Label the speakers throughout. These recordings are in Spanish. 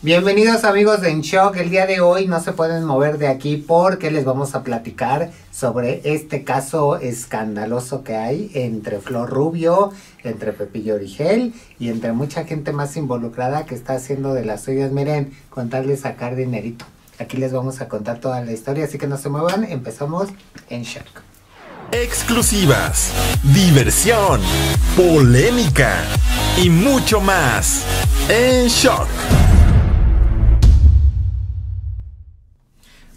Speaker 1: Bienvenidos amigos de En Shock. El día de hoy no se pueden mover de aquí porque les vamos a platicar sobre este caso escandaloso que hay entre Flor Rubio, entre Pepillo Origel y entre mucha gente más involucrada que está haciendo de las suyas. Miren, contarles sacar dinerito. Aquí les vamos a contar toda la historia, así que no se muevan. Empezamos en Shock.
Speaker 2: Exclusivas, diversión, polémica y mucho más. En Shock.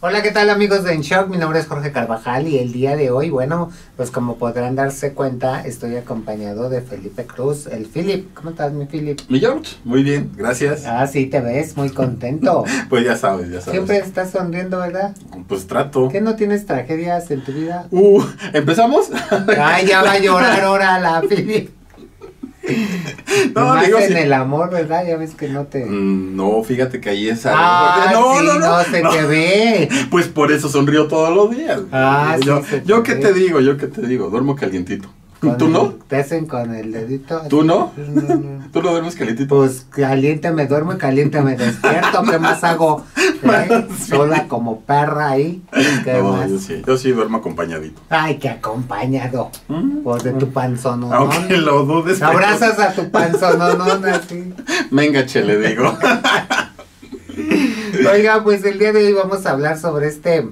Speaker 1: Hola, ¿qué tal amigos de En Shock? Mi nombre es Jorge Carvajal y el día de hoy, bueno, pues como podrán darse cuenta, estoy acompañado de Felipe Cruz. El Philip, ¿cómo estás mi Philip?
Speaker 3: Mi George, muy bien, gracias.
Speaker 1: Ah, sí, te ves muy contento.
Speaker 3: pues ya sabes, ya sabes.
Speaker 1: Siempre estás sonriendo, ¿verdad?
Speaker 3: Pues trato.
Speaker 1: ¿Qué no tienes tragedias en tu vida?
Speaker 3: Uh, ¿empezamos?
Speaker 1: Ay, ya va a llorar ahora la Philip. No, Más digo, en el amor, ¿verdad? Ya ves que no te.
Speaker 3: Mm, no, fíjate que ahí es algo.
Speaker 1: Ah, no, sí, no, no, no, se te ve.
Speaker 3: Pues por eso sonrío todos los días.
Speaker 1: Ah,
Speaker 3: yo,
Speaker 1: sí,
Speaker 3: yo qué te digo, yo qué te digo, duermo calientito. ¿Tú
Speaker 1: el,
Speaker 3: no?
Speaker 1: Te hacen con el dedito.
Speaker 3: ¿Tú no? no, no. ¿Tú no duermes calientito?
Speaker 1: Pues caliente me duermo y caliente me despierto. ¿Qué más hago? ¿Eh? Sola como perra ahí. ¿Qué
Speaker 3: no,
Speaker 1: más?
Speaker 3: Yo sí, yo sí duermo acompañadito.
Speaker 1: Ay, qué acompañado. ¿Mm? Pues de tu panzón, ¿no?
Speaker 3: Aunque lo dudes.
Speaker 1: Abrazas a tu no así.
Speaker 3: Venga, che, le digo.
Speaker 1: Oiga, pues el día de hoy vamos a hablar sobre este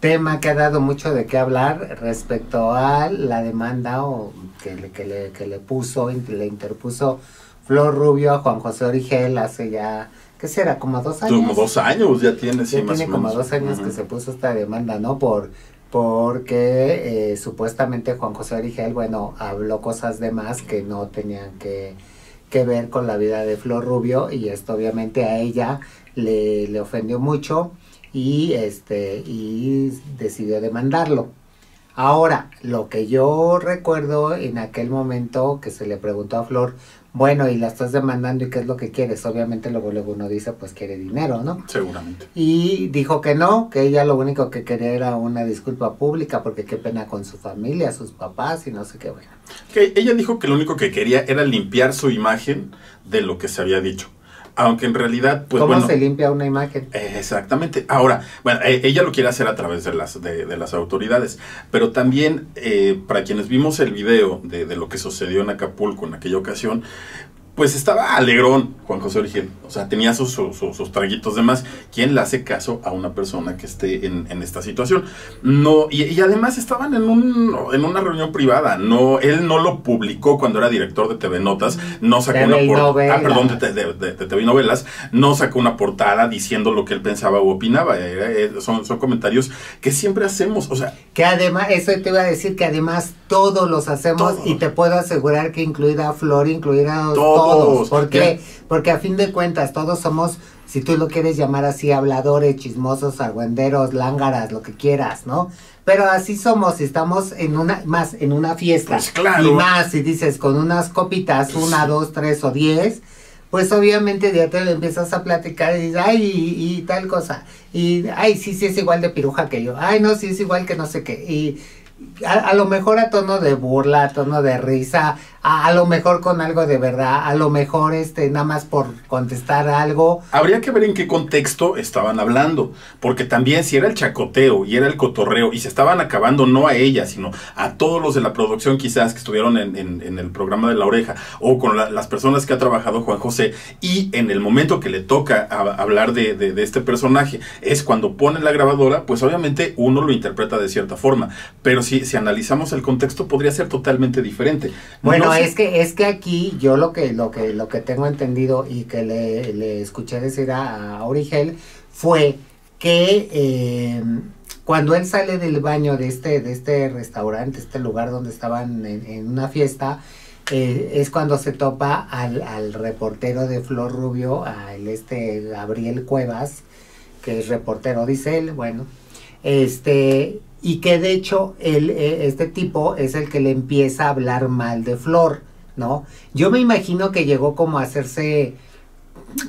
Speaker 1: tema que ha dado mucho de qué hablar respecto a la demanda o que le, que le, que le puso, le interpuso Flor Rubio a Juan José Origel hace ya, ¿qué será? Como dos años.
Speaker 3: Como dos años ya tiene, sí,
Speaker 1: ya
Speaker 3: más
Speaker 1: tiene como
Speaker 3: menos.
Speaker 1: dos años uh -huh. que se puso esta demanda, ¿no? Por porque eh, supuestamente Juan José Origel, bueno, habló cosas de más que no tenían que, que ver con la vida de Flor Rubio y esto obviamente a ella le, le ofendió mucho y este y decidió demandarlo. Ahora, lo que yo recuerdo en aquel momento que se le preguntó a Flor, bueno, y la estás demandando y qué es lo que quieres, obviamente luego, luego uno dice pues quiere dinero, ¿no?
Speaker 3: Seguramente.
Speaker 1: Y dijo que no, que ella lo único que quería era una disculpa pública porque qué pena con su familia, sus papás y no sé qué bueno.
Speaker 3: Que ella dijo que lo único que quería era limpiar su imagen de lo que se había dicho aunque en realidad pues
Speaker 1: cómo
Speaker 3: bueno,
Speaker 1: se limpia una imagen
Speaker 3: eh, exactamente. Ahora bueno eh, ella lo quiere hacer a través de las de, de las autoridades pero también eh, para quienes vimos el video de, de, lo que sucedió en Acapulco en aquella ocasión pues estaba alegrón Juan José Origel, o sea, tenía sus, sus, sus, traguitos de más. ¿Quién le hace caso a una persona que esté en, en esta situación? No, y, y, además estaban en, un, en una reunión privada, no, él no lo publicó cuando era director de TV Notas, no sacó
Speaker 1: TV
Speaker 3: una
Speaker 1: portada,
Speaker 3: ah, perdón, de, de, de, de, TV Novelas, no sacó una portada diciendo lo que él pensaba o opinaba, eh, son, son comentarios que siempre hacemos, o sea.
Speaker 1: Que además, eso te iba a decir que además todos los hacemos y te puedo asegurar que incluida Flor, incluida
Speaker 3: Todo.
Speaker 1: todos. ¿Por qué? Porque a fin de cuentas todos somos, si tú lo quieres llamar así, habladores, chismosos, argüenderos, lángaras, lo que quieras, ¿no? Pero así somos, si estamos en una, más en una fiesta.
Speaker 3: Pues claro.
Speaker 1: Y más, si dices con unas copitas,
Speaker 3: Pues
Speaker 1: una, dos, tres o diez, pues obviamente ya te empiezas a platicar y dices, ay, y, y, tal cosa. Y, ay, sí, sí es igual de piruja que yo. Ay, no, sí es igual que no sé qué. Y a, a lo mejor a tono de burla, a tono de risa, a, lo mejor con algo de verdad, a lo mejor este nada más por contestar algo.
Speaker 3: Habría que ver en qué contexto estaban hablando, porque también si era el chacoteo y era el cotorreo y se estaban acabando no a ella, sino a todos los de la producción quizás que estuvieron en, en, en el programa de La Oreja o con la, las personas que ha trabajado Juan José y en el momento que le toca a, a hablar de, de, de, este personaje es cuando pone la grabadora, pues obviamente uno lo interpreta de cierta forma, pero si, si analizamos el contexto podría ser totalmente diferente.
Speaker 1: Bueno, no es que es que aquí yo lo que lo que lo que tengo entendido y que le, escuché decir a, a Origel fue que eh, cuando él sale del baño de este de este restaurante, este lugar donde estaban en, una fiesta, eh, es cuando se topa al, al, reportero de Flor Rubio, al este Gabriel Cuevas, que es reportero, dice él, bueno, este y que de hecho el, este tipo es el que le empieza a hablar mal de Flor, ¿no? Yo me imagino que llegó como a hacerse,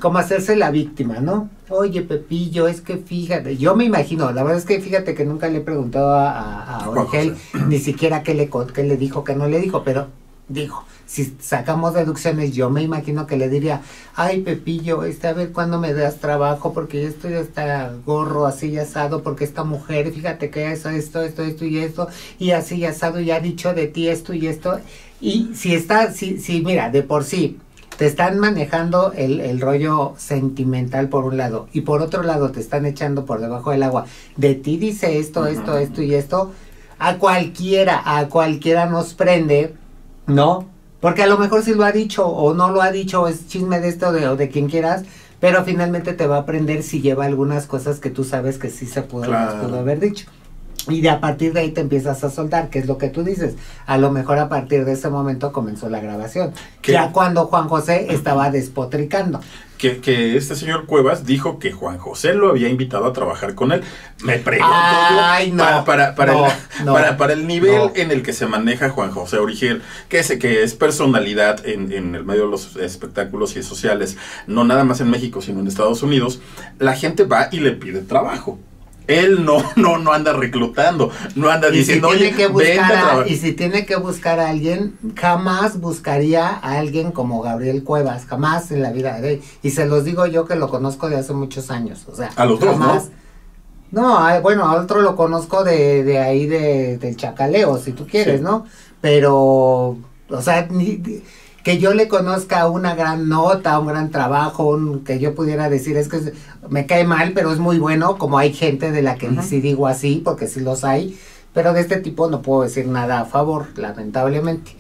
Speaker 1: como a hacerse la víctima, ¿no? Oye, Pepillo, es que fíjate, yo me imagino, la verdad es que fíjate que nunca le he preguntado a, a, a Orgel ni siquiera qué le, qué le dijo, qué no le dijo, pero dijo, si sacamos deducciones, yo me imagino que le diría, ay Pepillo, este, a ver cuándo me das trabajo, porque yo estoy hasta gorro así y asado, porque esta mujer, fíjate que eso, esto, esto, esto y esto, y así y asado, y ha dicho de ti esto y esto. Y si está, si, si mira, de por sí, te están manejando el, el, rollo sentimental por un lado y por otro lado te están echando por debajo del agua. De ti dice esto, esto, esto y esto. A cualquiera, a cualquiera nos prende, ¿no? Porque a lo mejor sí lo ha dicho o no lo ha dicho, es chisme de esto de, o de quien quieras, pero finalmente te va a aprender si lleva algunas cosas que tú sabes que sí se pudo,
Speaker 3: Claro.
Speaker 1: pudo haber dicho. Y de a partir de ahí te empiezas a soltar, que es lo que tú dices. A lo mejor a partir de ese momento comenzó la grabación.
Speaker 3: ¿Qué?
Speaker 1: Ya cuando Juan José estaba despotricando.
Speaker 3: Que, que este señor Cuevas dijo que Juan José lo había invitado a trabajar con él. Me pregunto
Speaker 1: Ay,
Speaker 3: yo,
Speaker 1: no,
Speaker 3: para, para, para
Speaker 1: no,
Speaker 3: el,
Speaker 1: no,
Speaker 3: para, para el nivel en el que se maneja Juan José Origel, que es, que es personalidad en, en el medio de los espectáculos y sociales, no nada más en México, sino en Estados Unidos, la gente va y le pide trabajo. Él no, no, no anda reclutando, no anda
Speaker 1: Y si,
Speaker 3: diciendo,
Speaker 1: tiene que buscar
Speaker 3: a
Speaker 1: y si tiene que buscar a alguien, jamás buscaría a alguien como Gabriel Cuevas, jamás en la vida de él. Y se los digo yo que lo conozco de hace muchos años. O sea,
Speaker 3: A los dos, ¿no?
Speaker 1: jamás. No, bueno, a otro lo conozco de, de ahí de, del chacaleo, si tú quieres,
Speaker 3: Sí.
Speaker 1: ¿no? Pero, o sea, ni- que yo le conozca una gran nota, un gran trabajo, un- que yo pudiera decir es que es- me cae mal, pero es muy bueno, como hay gente de la que sí digo así, porque sí los hay, pero de este tipo no puedo decir nada a favor, lamentablemente.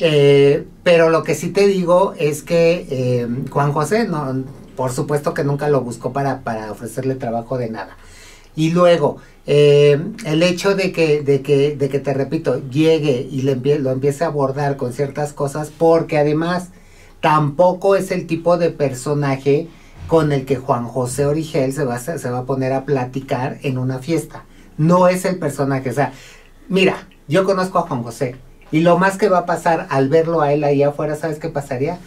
Speaker 1: Eh, pero lo que sí te digo es que eh, Juan José, no, por supuesto que nunca lo buscó para, para ofrecerle trabajo de nada. Y luego, eh, el hecho de que, de que, de que te repito, llegue y lo empiece a abordar con ciertas cosas, porque además tampoco es el tipo de personaje con el que Juan José Origel se va, a, se va a poner a platicar en una fiesta. No es el personaje. O sea, mira, yo conozco a Juan José. Y lo más que va a pasar al verlo a él ahí afuera, ¿sabes qué pasaría?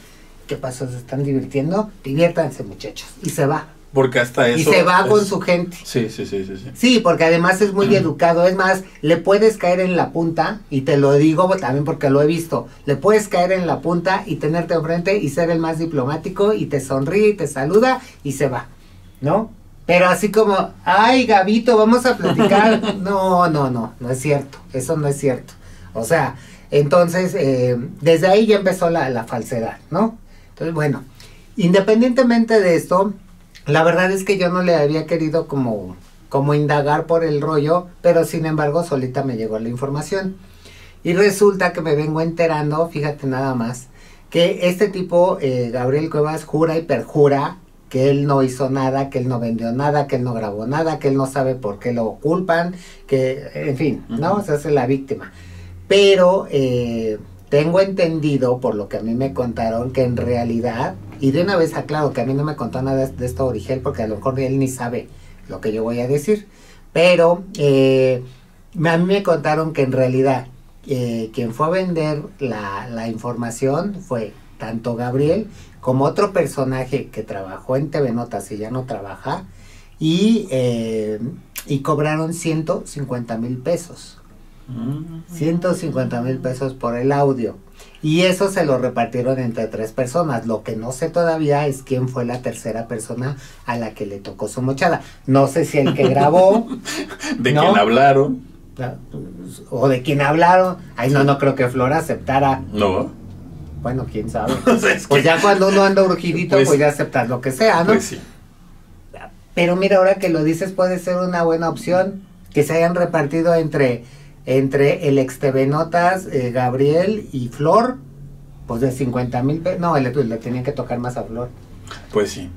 Speaker 1: ¿Qué pasó? ¿Se están divirtiendo? Diviértanse, muchachos. Y se va.
Speaker 3: Porque hasta
Speaker 1: Y
Speaker 3: eso.
Speaker 1: se va con su gente.
Speaker 3: Sí, sí, sí, sí. sí.
Speaker 1: Sí, porque además es muy educado. Es más, le puedes caer en la punta, y te lo digo también porque lo he visto. Le puedes caer en la punta y tenerte enfrente y ser el más diplomático y te sonríe y te saluda y se va, ¿no? Pero así como, ay, Gabito, vamos a platicar. no, no, no, no es cierto. Eso no es cierto. O sea, entonces, eh, desde ahí ya empezó la, la falsedad, ¿no? Entonces, bueno, independientemente de esto, la verdad es que yo no le había querido como, como indagar por el rollo, pero sin embargo solita me llegó la información. Y resulta que me vengo enterando, fíjate nada más, que este tipo, eh, Gabriel Cuevas, jura y perjura que él no hizo nada, que él no vendió nada, que él no grabó nada, que él no sabe por qué lo culpan, que, en fin, ¿no? Se hace la víctima. Pero eh, tengo entendido, por lo que a mí me contaron, que en realidad, y de una vez aclaro que a mí no me contó nada de esto Origel, porque a lo mejor él ni sabe lo que yo voy a decir, pero eh, a mí me contaron que en realidad eh, quien fue a vender la, la información fue tanto Gabriel como otro personaje que trabajó en TV Notas y ya no trabaja, y, eh, y cobraron 150 mil pesos.
Speaker 3: Mm.
Speaker 1: 150 mil pesos por el audio. Y eso se lo repartieron entre tres personas. Lo que no sé todavía es quién fue la tercera persona a la que le tocó su mochada. No sé si el que grabó
Speaker 3: De
Speaker 1: ¿No?
Speaker 3: quien hablaron.
Speaker 1: o de quién hablaron. Ay, no, no creo que Flora aceptara.
Speaker 3: No.
Speaker 1: Bueno, quién sabe. Pues ya cuando uno anda urgidito,
Speaker 3: Pues-
Speaker 1: pues, ya aceptar lo que sea, ¿no?
Speaker 3: Pues sí.
Speaker 1: Pero mira, ahora que lo dices, puede ser una buena opción que se hayan repartido entre, entre el ex TV Notas, eh, Gabriel y Flor, pues de 50 mil pesos. No, le, le tenían que tocar más a Flor.
Speaker 3: Pues sí.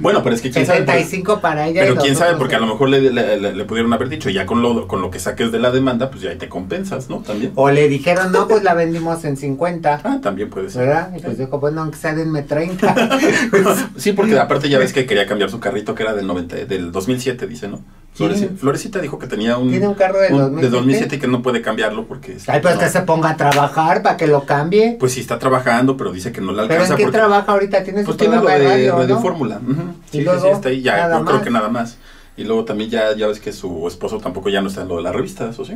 Speaker 3: Bueno, pero es que quién sabe. por-
Speaker 1: 75 para ella.
Speaker 3: Pero quién sabe, porque a lo mejor le, le- le- le pudieron haber dicho, ya con lo, con lo que saques de la demanda, pues ya ahí te compensas, ¿no? También.
Speaker 1: O le dijeron, no, pues la vendimos en 50.
Speaker 3: Ah, también puede ser.
Speaker 1: ¿Verdad? Y pues dijo, bueno, aunque sea denme 30.
Speaker 3: Sí, porque aparte ya ves que quería cambiar su carrito que era del 90, del 2007, dice, ¿no? Florecita dijo que tenía un,
Speaker 1: ¿Tiene un carro del
Speaker 3: un-
Speaker 1: 2007?
Speaker 3: de 2007 y que no puede cambiarlo porque...
Speaker 1: Ay, pues
Speaker 3: no.
Speaker 1: que se ponga a trabajar para que lo cambie.
Speaker 3: Pues sí está trabajando, pero dice que no le
Speaker 1: Pero
Speaker 3: alcanza
Speaker 1: ¿en qué
Speaker 3: porque...
Speaker 1: trabaja ahorita? ¿Tiene su
Speaker 3: Pues tiene lo de
Speaker 1: radio,
Speaker 3: Radio
Speaker 1: ¿no?
Speaker 3: Fórmula. ujú.
Speaker 1: ¿Y
Speaker 3: Sí, sí,
Speaker 1: luego?
Speaker 3: sí, está ahí. Ya, yo creo
Speaker 1: más.
Speaker 3: que nada más. Y luego también ya, ya ves que su esposo tampoco ya no está en lo de la revista, ¿eso sí?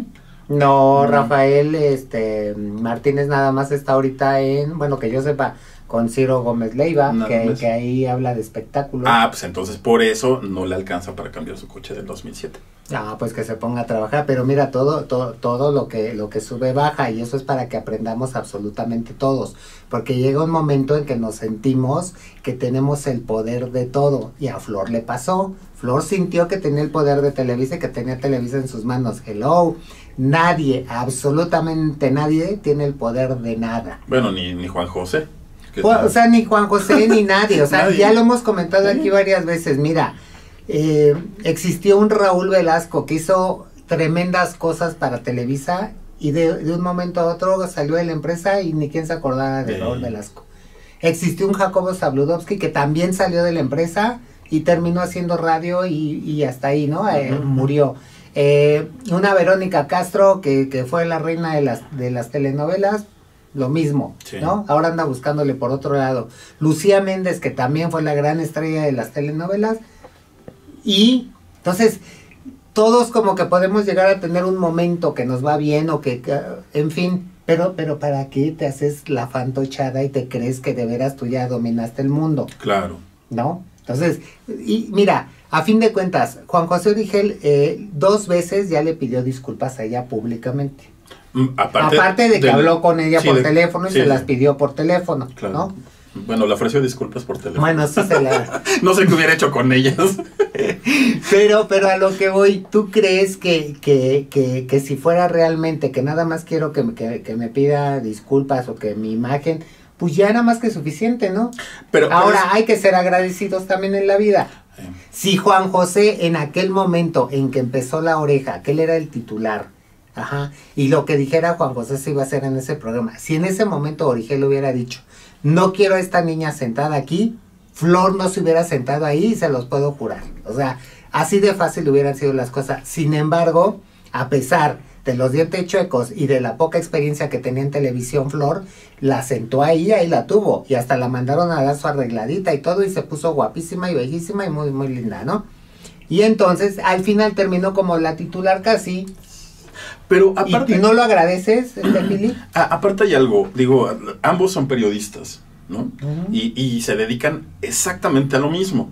Speaker 1: No, Rafael este, Martínez nada más está ahorita en, bueno, que yo sepa, con Ciro Gómez Leiva, que, que ahí habla de espectáculos.
Speaker 3: Ah, pues entonces por eso no le alcanza para cambiar su coche del 2007.
Speaker 1: Ah, pues que se ponga a trabajar, pero mira, todo, todo, todo lo que, lo que sube baja, y eso es para que aprendamos absolutamente todos, porque llega un momento en que nos sentimos que tenemos el poder de todo, y a Flor le pasó, Flor sintió que tenía el poder de Televisa y que tenía Televisa en sus manos, hello, nadie, absolutamente nadie tiene el poder de nada.
Speaker 3: Bueno, ni, ni Juan José.
Speaker 1: O sea, ni Juan José ni nadie. O sea,
Speaker 3: Nadie.
Speaker 1: ya lo hemos comentado aquí varias veces. Mira, eh, existió un Raúl Velasco que hizo tremendas cosas para Televisa y de, de un momento a otro salió de la empresa y ni quien se acordara de
Speaker 3: Sí.
Speaker 1: Raúl Velasco. Existió un Jacobo Zabludovsky que también salió de la empresa y terminó haciendo radio y, y hasta ahí, ¿no? Eh. Murió. Eh, una Verónica Castro que, que fue la reina de las, de las telenovelas, lo mismo,
Speaker 3: Sí.
Speaker 1: ¿no? Ahora anda buscándole por otro lado. Lucía Méndez, que también fue la gran estrella de las telenovelas. Y entonces, todos como que podemos llegar a tener un momento que nos va bien o que, que, en fin, pero, pero ¿para qué te haces la fantochada y te crees que de veras tú ya dominaste el mundo?
Speaker 3: Claro.
Speaker 1: ¿no? Entonces, y mira, a fin de cuentas, Juan José Origel eh, dos veces ya le pidió disculpas a ella públicamente.
Speaker 3: Mm, Aparte,
Speaker 1: Aparte, de que
Speaker 3: del-
Speaker 1: habló con ella
Speaker 3: sí,
Speaker 1: por
Speaker 3: de-
Speaker 1: teléfono y
Speaker 3: sí,
Speaker 1: se las pidió por teléfono,
Speaker 3: Claro.
Speaker 1: ¿no?
Speaker 3: Bueno, le ofreció disculpas por teléfono.
Speaker 1: Bueno, sí se la...
Speaker 3: No sé qué hubiera hecho con ellas.
Speaker 1: Pero, pero a lo que voy, ¿tú crees que, que, que, que si fuera realmente que nada más quiero que, me- que, que me pida disculpas o que mi imagen, pues ya era más que suficiente, ¿no?
Speaker 3: Pero,
Speaker 1: Ahora hay que ser agradecidos también en la vida.
Speaker 3: Eh,
Speaker 1: Si Juan José en aquel momento en que empezó la oreja, que él era el titular, ajá, y lo que dijera Juan José se iba a hacer en ese programa, si en ese momento Origel hubiera dicho, no quiero a esta niña sentada aquí, Flor no se hubiera sentado ahí, se los puedo jurar. O sea, así de fácil hubieran sido las cosas. Sin embargo, a pesar de los dientes chuecos y de la poca experiencia que tenía en televisión Flor, la sentó ahí, ahí la tuvo. Y hasta la mandaron a dar su arregladita y todo y se puso guapísima y bellísima y muy, muy linda, ¿no? Y entonces al final terminó como la titular casi.
Speaker 3: Pero aparte,
Speaker 1: ¿Y, no lo agradeces, este
Speaker 3: a- aparte hay algo, digo, ambos son periodistas, ¿no? Y, y se dedican exactamente a lo mismo.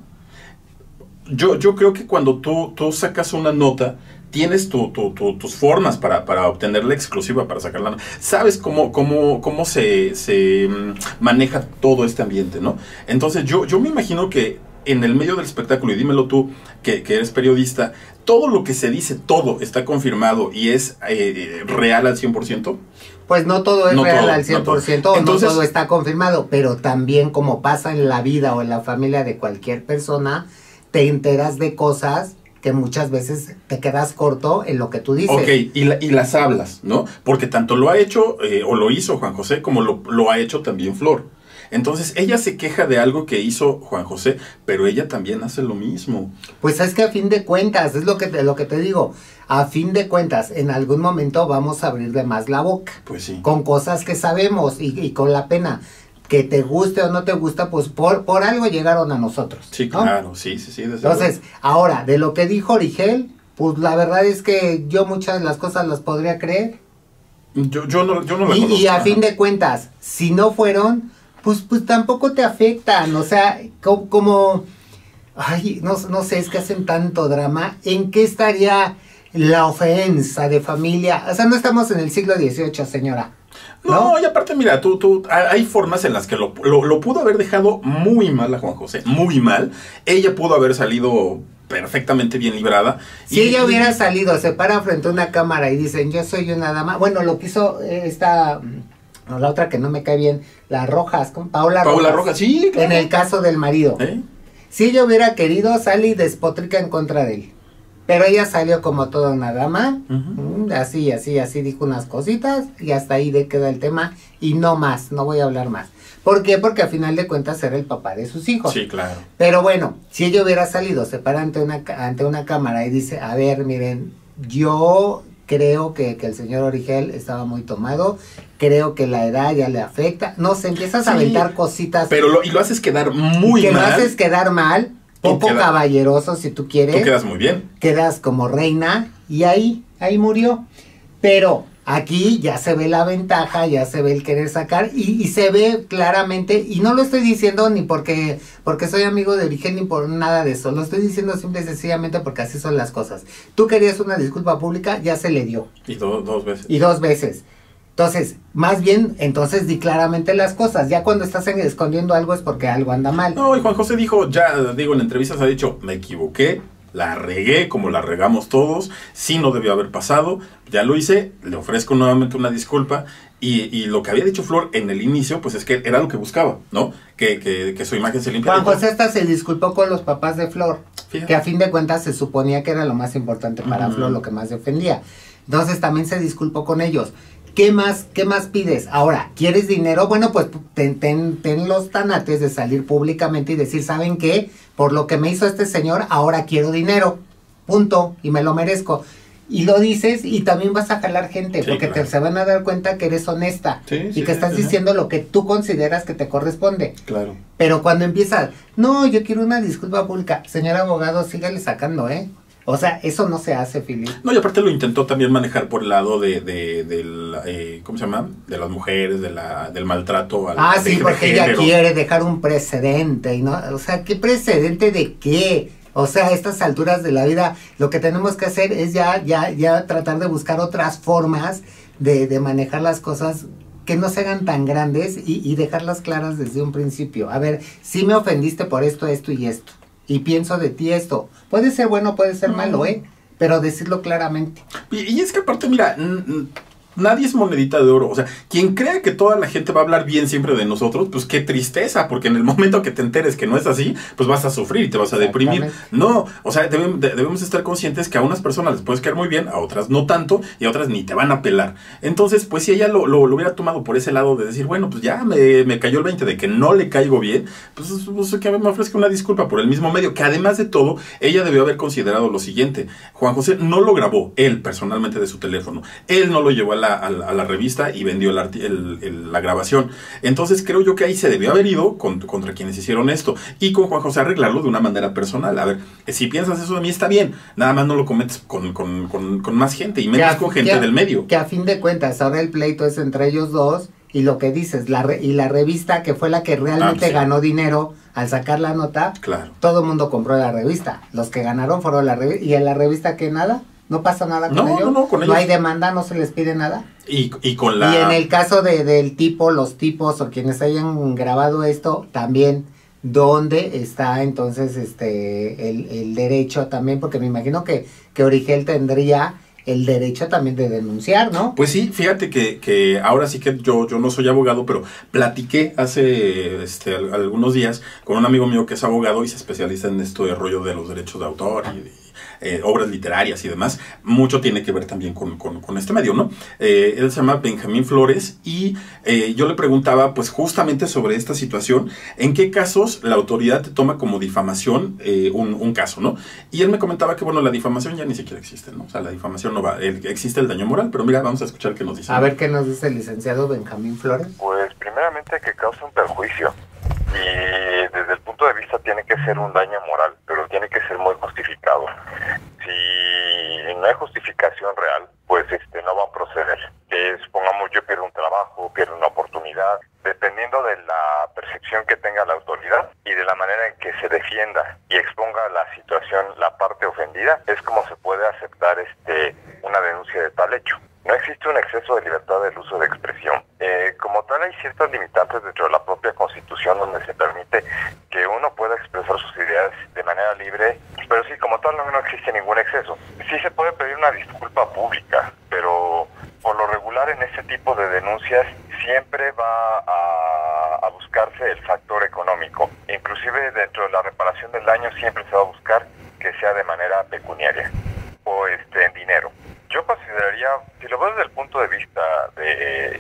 Speaker 3: Yo, yo creo que cuando tú, tú sacas una nota, tienes tu, tu- tu- tus formas para, para obtener la exclusiva, para sacar la nota. Sabes cómo, cómo, cómo se, se mm, maneja todo este ambiente, ¿no? Entonces yo, yo me imagino que en el medio del espectáculo, y dímelo tú, que, que eres periodista, todo lo que se dice, todo está confirmado y es eh, real al 100%.
Speaker 1: Pues no todo es
Speaker 3: No
Speaker 1: real
Speaker 3: todo,
Speaker 1: al
Speaker 3: no
Speaker 1: 100%,
Speaker 3: todo.
Speaker 1: o
Speaker 3: Entonces-
Speaker 1: no todo está confirmado, pero también como pasa en la vida o en la familia de cualquier persona, te enteras de cosas que muchas veces te quedas corto en lo que tú dices.
Speaker 3: Ok, y, la- y las hablas, ¿no? Porque tanto lo ha hecho eh, o lo hizo Juan José como lo, lo ha hecho también Flor. Entonces ella se queja de algo que hizo Juan José, pero ella también hace lo mismo.
Speaker 1: Pues es que a fin de cuentas, es lo que te, lo que te digo, a fin de cuentas, en algún momento vamos a abrir de más la boca,
Speaker 3: Pues sí.
Speaker 1: con cosas que sabemos y, y con la pena. Que te guste o no te gusta, pues por, por algo llegaron a nosotros.
Speaker 3: Sí,
Speaker 1: ¿no?
Speaker 3: claro, sí, sí, sí.
Speaker 1: Entonces, ahora, de lo que dijo Origel, pues la verdad es que yo muchas de las cosas las podría creer.
Speaker 3: yo, yo no, yo no
Speaker 1: Y, y a
Speaker 3: Ajá.
Speaker 1: fin de cuentas, si no fueron, pues, pues tampoco te afectan. O sea, co- como, ay, no, no sé, es que hacen tanto drama. ¿En qué estaría la ofensa de familia? O sea, no estamos en el siglo XVIII, señora.
Speaker 3: No, y aparte, mira, tú, tú, ha- hay formas en las que lo, lo, lo pudo haber dejado muy mal a Juan José, muy mal. Ella pudo haber salido perfectamente bien librada.
Speaker 1: Si
Speaker 3: Y-
Speaker 1: ella hubiera salido, se para frente a una cámara y dicen, yo soy una dama. Bueno, lo que hizo esta, no, la otra que no me cae bien, la Rojas, con Paola,
Speaker 3: Paula
Speaker 1: Rojas,
Speaker 3: Rojas, sí, claro.
Speaker 1: En el caso del marido.
Speaker 3: ¿Eh?
Speaker 1: Si ella hubiera querido, sale y despotrica en contra de él. Pero ella salió como toda una dama, así, así, así, dijo unas cositas y hasta ahí de queda el tema y no más, no voy a hablar más. ¿Por qué? Porque a final de cuentas era el papá de sus hijos.
Speaker 3: Sí, claro.
Speaker 1: Pero bueno, si ella hubiera salido, se para ante una, ante una cámara y dice, a ver, miren, yo creo que, que el señor Origel estaba muy tomado, creo que la edad ya le afecta, no sé, empiezas a aventar cositas
Speaker 3: Pero lo, y lo haces quedar muy
Speaker 1: que lo
Speaker 3: mal.
Speaker 1: haces quedar mal, poco
Speaker 3: queda-
Speaker 1: caballeroso si tú quieres,
Speaker 3: Tú quedas muy bien.
Speaker 1: quedas como reina y ahí, ahí murió. Pero aquí ya se ve la ventaja, ya se ve el querer sacar y, y se ve claramente, y no lo estoy diciendo ni porque, porque soy amigo de origen ni por nada de eso, lo estoy diciendo simple y sencillamente porque así son las cosas. Tú querías una disculpa pública, ya se le dio.
Speaker 3: Y do- dos veces.
Speaker 1: Y dos veces. Entonces, más bien, entonces di claramente las cosas. Ya cuando estás en- escondiendo algo es porque algo anda mal.
Speaker 3: No, y Juan José dijo, ya digo, en entrevistas ha dicho, me equivoqué, la regué como la regamos todos, sí no debió haber pasado, ya lo hice, le ofrezco nuevamente una disculpa. Y, y lo que había dicho Flor en el inicio, pues es que era lo que buscaba, ¿no? Que, que, que su imagen se limpia.
Speaker 1: Juan José hasta se disculpó con los papás de Flor,
Speaker 3: Fíjate.
Speaker 1: que a fin de cuentas se suponía que era lo más importante para. Flor, lo que más le ofendía. Entonces también se disculpó con ellos. ¿Qué más, qué más pides? Ahora, ¿quieres dinero? Bueno, pues ten, ten, ten los tanates de salir públicamente y decir, ¿saben qué? Por lo que me hizo este señor, ahora quiero dinero. Punto. Y me lo merezco. Y lo dices y también vas a jalar gente,
Speaker 3: Sí,
Speaker 1: porque
Speaker 3: claro.
Speaker 1: te, se van a dar cuenta que eres honesta
Speaker 3: Sí,
Speaker 1: y
Speaker 3: sí,
Speaker 1: que estás diciendo lo que tú consideras que te corresponde.
Speaker 3: Claro.
Speaker 1: Pero cuando empiezas, no, yo quiero una disculpa pública, señor abogado, sígale sacando, ¿eh? O sea, eso no se hace, Filip.
Speaker 3: No, y aparte lo intentó también manejar por el lado de, de, del, eh, ¿cómo se llama? De las mujeres, de la, del maltrato al
Speaker 1: Ah, sí, porque ella quiere dejar un precedente, y no, o sea, ¿qué precedente de qué? O sea, a estas alturas de la vida, lo que tenemos que hacer es ya, ya, ya tratar de buscar otras formas de, de manejar las cosas que no se hagan tan grandes y, y dejarlas claras desde un principio. A ver, si me ofendiste por esto, esto y esto. Y pienso de ti esto. Puede ser bueno, puede ser malo, ¿eh? Pero decirlo claramente.
Speaker 3: Y, y es que aparte, mira, nadie es monedita de oro. O sea, quien crea que toda la gente va a hablar bien siempre de nosotros, pues qué tristeza, porque en el momento que te enteres que no es así, pues vas a sufrir y te vas a deprimir. No, o sea, debem- de- debemos estar conscientes que a unas personas les puedes caer muy bien, a otras no tanto, y a otras ni te van a pelar. Entonces, pues si ella lo, lo- lo hubiera tomado por ese lado de decir, bueno, pues ya me, me cayó el 20 de que no le caigo bien, pues, pues, que me ofrezca una disculpa por el mismo medio, que además de todo, ella debió haber considerado lo siguiente. Juan José no lo grabó él personalmente de su teléfono. Él no lo llevó a la, a la- a la revista y vendió el arti- el- el- la grabación. Entonces creo yo que ahí se debió haber ido con- contra quienes hicieron esto y con Juan José arreglarlo de una manera personal. A ver, si piensas eso de mí está bien, nada más no lo cometes con, con- con- con más gente y menos
Speaker 1: a-
Speaker 3: con gente
Speaker 1: a-
Speaker 3: del medio.
Speaker 1: Que a fin de cuentas, ahora el pleito es entre ellos dos y lo que dices, la re- y la revista que fue la que realmente
Speaker 3: Ah, sí.
Speaker 1: ganó dinero al sacar la nota,
Speaker 3: Claro.
Speaker 1: todo el mundo compró la revista. Los que ganaron fueron la revista. ¿Y en la revista que nada? ¿No pasa nada con
Speaker 3: No,
Speaker 1: ellos?
Speaker 3: no, no, con ellos.
Speaker 1: hay demanda, no se les pide nada.
Speaker 3: Y, y con la...
Speaker 1: Y en el caso de, del tipo, los tipos o quienes hayan grabado esto, también, ¿dónde está entonces este el, el derecho también? Porque me imagino que, que Origel tendría el derecho también de denunciar, ¿no?
Speaker 3: Pues sí, fíjate que, que ahora sí que yo, yo no soy abogado, pero platiqué hace este, al- algunos días con un amigo mío que es abogado y se especializa en esto de rollo de los derechos de autor y, y, eh, obras literarias y demás. Mucho tiene que ver también con, con- con este medio, ¿no? Eh, él se llama Benjamín Flores y eh, yo le preguntaba pues justamente sobre esta situación, en qué casos la autoridad te toma como difamación eh, un, un caso, ¿no? Y él me comentaba que, bueno, la difamación ya ni siquiera existe, ¿no? O sea, la difamación no va, el- existe el daño moral, pero mira, vamos a escuchar qué nos dice.
Speaker 1: A ver qué nos dice el licenciado Benjamín Flores.
Speaker 4: Pues primeramente que causa un perjuicio y desde el punto de vista tiene que ser un daño moral, real, a buscar que sea de manera pecuniaria o este en dinero. Yo consideraría, si lo veo desde el punto de vista de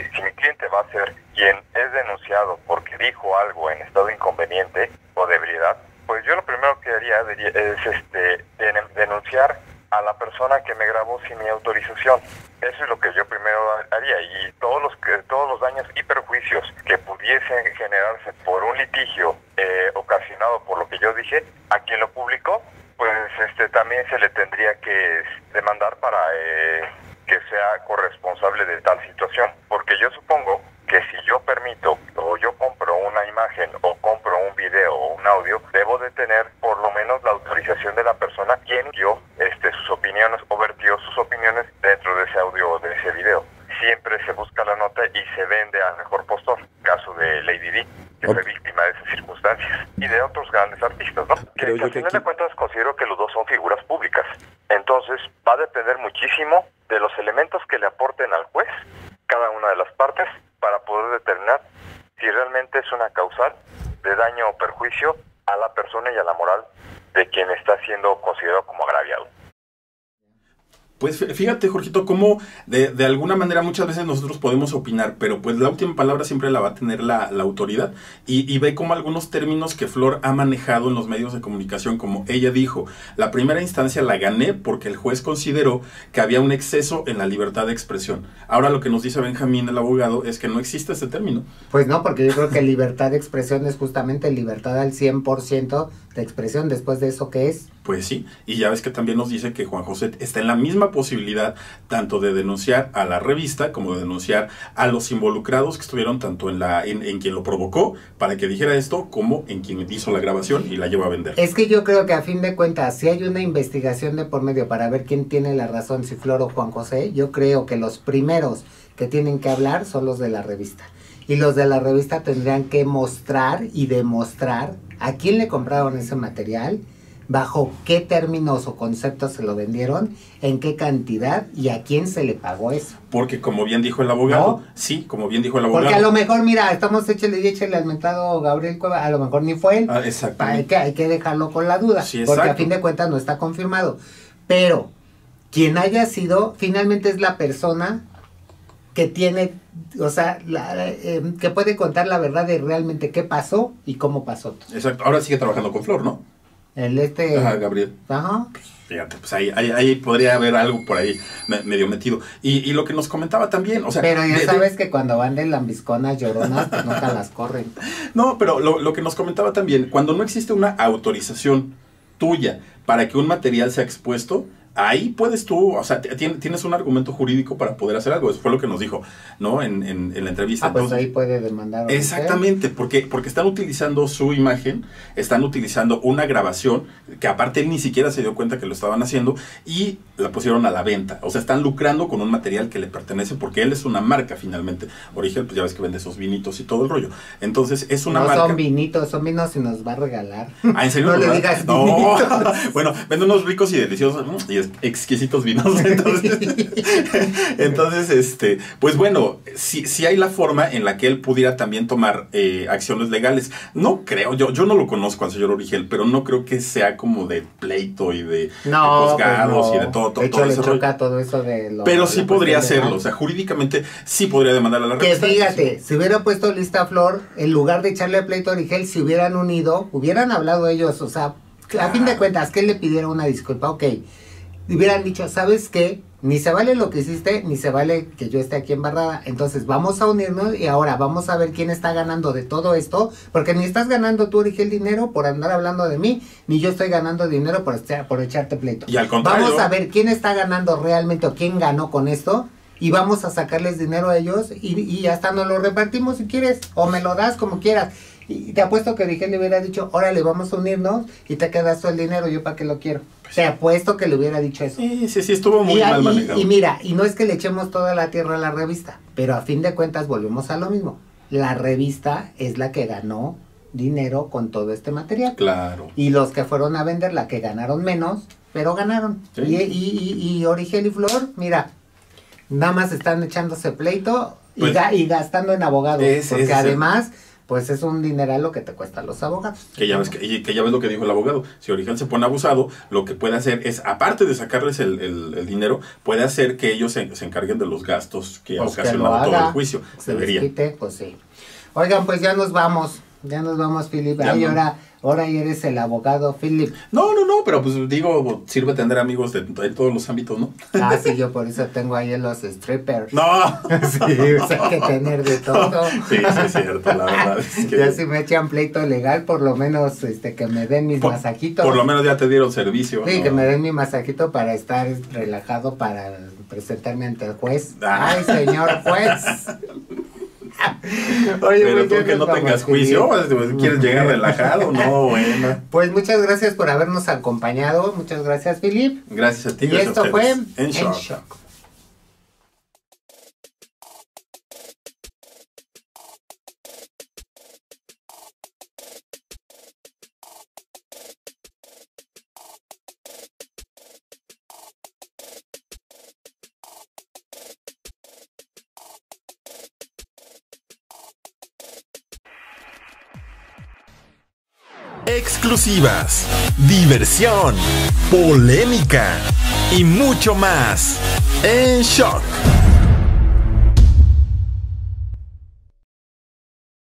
Speaker 4: eh, si mi cliente va a ser quien es denunciado porque dijo algo en estado inconveniente o de ebriedad, pues yo lo primero que haría es este den- denunciar a la persona que me grabó sin mi autorización. Eso es lo que yo primero haría y todos los todos los daños y perjuicios que pudiesen generarse por un litigio eh, ocasionado por lo que yo dije a quien lo publicó, pues este también se le tendría que demandar para eh, que sea corresponsable de tal situación. Porque yo supongo que si yo permito o yo compro una imagen o compro un video o un audio, debo de tener por lo menos la autorización de la persona quien dio este, sus opiniones o vertió sus opiniones dentro de ese audio o de ese video. Siempre se busca la nota y se vende al mejor postor. Caso de Lady D, que fue víctima de esas circunstancias. Y de otros grandes artistas, ¿no?
Speaker 3: Creo
Speaker 4: que
Speaker 3: yo
Speaker 4: al
Speaker 3: que
Speaker 4: final
Speaker 3: aquí-
Speaker 4: de cuentas considero que los dos son figuras públicas. Entonces va a depender muchísimo de los elementos que le aporten al juez cada una de las partes para poder determinar si realmente es una causal de daño o perjuicio a la persona y a la moral de quien está siendo considerado como agraviado.
Speaker 3: Pues fí- fíjate, Jorgito, cómo de, de alguna manera muchas veces nosotros podemos opinar, pero pues la última palabra siempre la va a tener la, la autoridad. Y, y ve como algunos términos que Flor ha manejado en los medios de comunicación, como ella dijo, la primera instancia la gané porque el juez consideró que había un exceso en la libertad de expresión. Ahora lo que nos dice Benjamín, el abogado, es que no existe ese término.
Speaker 1: Pues no, porque yo creo que libertad de expresión es justamente libertad al 100% de expresión. Después de eso, ¿qué es?
Speaker 3: Pues sí, y ya ves que también nos dice que Juan José está en la misma posibilidad tanto de denunciar a la revista como de denunciar a los involucrados que estuvieron tanto en la en, en quien lo provocó para que dijera esto como en quien hizo la grabación y la lleva a vender.
Speaker 1: Es que yo creo que a fin de cuentas, si hay una investigación de por medio para ver quién tiene la razón, si Flor o Juan José, yo creo que los primeros que tienen que hablar son los de la revista. Y los de la revista tendrían que mostrar y demostrar a quién le compraron ese material, bajo qué términos o conceptos se lo vendieron, en qué cantidad y a quién se le pagó eso.
Speaker 3: Porque como bien dijo el abogado,
Speaker 1: ¿No?
Speaker 3: sí, como bien dijo el abogado.
Speaker 1: Porque a lo mejor, mira, estamos échale y échale al mentado Gabriel Cueva, a lo mejor ni fue él.
Speaker 3: Ah,
Speaker 1: Hay que, hay que dejarlo con la duda,
Speaker 3: Sí,
Speaker 1: porque a fin de cuentas no está confirmado. Pero quien haya sido, finalmente es la persona que tiene, o sea, la- eh, que puede contar la verdad de realmente qué pasó y cómo pasó.
Speaker 3: Exacto. Ahora sigue trabajando con Flor, ¿no?
Speaker 1: El este,
Speaker 3: Ajá, Gabriel.
Speaker 1: ajá,
Speaker 3: Fíjate, pues ahí, ahí, ahí podría haber algo por ahí me- medio metido. Y, y lo que nos comentaba también, o sea...
Speaker 1: pero ya
Speaker 3: de- de-
Speaker 1: sabes que cuando van de lambisconas lloronas, pues nunca las corren.
Speaker 3: No, pero lo, lo que nos comentaba también, cuando no existe una autorización tuya para que un material sea expuesto, ahí puedes tú, o sea, tienes un argumento jurídico para poder hacer algo. Eso fue lo que nos dijo, ¿no? En, en- en la entrevista.
Speaker 1: Ah, pues
Speaker 3: Entonces,
Speaker 1: ahí puede demandar. usted.
Speaker 3: Exactamente, porque, porque están utilizando su imagen, están utilizando una grabación, que aparte él ni siquiera se dio cuenta que lo estaban haciendo, y la pusieron a la venta. O sea, están lucrando con un material que le pertenece, porque él es una marca finalmente. Origen, pues ya ves que vende esos vinitos y todo el rollo. Entonces, es una
Speaker 1: no
Speaker 3: marca.
Speaker 1: son vinitos, son vinos y nos va a regalar.
Speaker 3: Ah, ¿en serio?
Speaker 1: No le digas
Speaker 3: No.
Speaker 1: vinitos.
Speaker 3: bueno, vende unos ricos y deliciosos y exquisitos vinos. Entonces, entonces, este, pues bueno, si, si hay la forma en la que él pudiera también tomar eh, acciones legales. No creo, yo, yo no lo conozco al señor Origel, pero no creo que sea como de pleito y de, de
Speaker 1: No,
Speaker 3: juzgados
Speaker 1: pues
Speaker 3: y de todo, todo,
Speaker 1: De hecho,
Speaker 3: todo
Speaker 1: le
Speaker 3: ese rollo.
Speaker 1: choca todo eso de lo-
Speaker 3: Pero sí podría hacerlo,
Speaker 1: legal.
Speaker 3: o sea, jurídicamente sí podría demandar a la
Speaker 1: Que
Speaker 3: revista.
Speaker 1: fíjate, si hubiera puesto lista Flor, en lugar de echarle pleito a Origel, se hubieran unido, hubieran hablado ellos, o sea, a fin de cuentas, que él le pidiera una disculpa, ok. Hubieran dicho, ¿sabes qué? Ni se vale lo que hiciste, ni se vale que yo esté aquí embarrada. Entonces vamos a unirnos y ahora vamos a ver quién está ganando de todo esto. Porque ni estás ganando tú, Origel, dinero por andar hablando de mí, ni yo estoy ganando dinero por, echar- por echarte pleito.
Speaker 3: Y al contrario.
Speaker 1: Vamos a ver quién está ganando realmente o quién ganó con esto. Y vamos a sacarles dinero a ellos y, y hasta nos lo repartimos si quieres. O me lo das como quieras. Y te apuesto que Rigel le hubiera dicho, órale, vamos a unirnos y te quedas todo el dinero, yo para qué lo quiero. Te apuesto que le hubiera dicho eso.
Speaker 3: Sí, sí, sí, estuvo muy
Speaker 1: y,
Speaker 3: mal manejado.
Speaker 1: y mira, y no es que le echemos toda la tierra a la revista, pero a fin de cuentas volvemos a lo mismo. La revista es la que ganó dinero con todo este material.
Speaker 3: Claro.
Speaker 1: Y los que fueron a vender, la que ganaron menos, pero ganaron.
Speaker 3: Sí.
Speaker 1: Y, y, y, y Origel y Flor, mira, nada más están echándose pleito y,
Speaker 3: Pues-
Speaker 1: ga- y gastando en abogados. Porque
Speaker 3: es el-
Speaker 1: además, pues es un dineral lo que te cuesta los abogados.
Speaker 3: Que ya, ves que, que ya ves lo que dijo el abogado. Si Origen se pone abusado, lo que puede hacer es, aparte de sacarles el, el- el dinero, puede hacer que ellos se, se encarguen de los gastos que ha
Speaker 1: Pues
Speaker 3: ocasionado todo el juicio.
Speaker 1: Se
Speaker 3: Debería.
Speaker 1: desquite, pues sí. Oigan, pues ya nos vamos. Ya nos vamos, Philip.
Speaker 3: Ya
Speaker 1: Ay,
Speaker 3: no.
Speaker 1: ahora, ahora eres el abogado, Philip.
Speaker 3: No, no, no, pero pues digo, sirve tener amigos de, de todos los ámbitos, ¿no?
Speaker 1: Ah, sí, yo por eso tengo ahí los strippers.
Speaker 3: No.
Speaker 1: Sí, o sea, hay que tener de todo.
Speaker 3: Sí, sí, es cierto, la verdad. Es que,
Speaker 1: Ya si me echan pleito legal, por lo menos este que me den mis
Speaker 3: por,
Speaker 1: masajitos.
Speaker 3: por lo menos ya te dieron servicio.
Speaker 1: Sí,
Speaker 3: ¿no?
Speaker 1: que me den mi masajito para estar relajado para presentarme ante el juez.
Speaker 3: Ah.
Speaker 1: Ay, señor juez. Oye,
Speaker 3: Pero tú que no tengas juicio, pues, ¿quieres llegar relajado? No, bueno.
Speaker 1: Pues muchas gracias por habernos acompañado. Muchas gracias, Philip.
Speaker 3: Gracias a ti.
Speaker 1: Y
Speaker 3: gracias
Speaker 1: esto
Speaker 3: a
Speaker 1: fue
Speaker 3: ustedes. En shock.
Speaker 2: Diversión, polémica y mucho más. En Shock.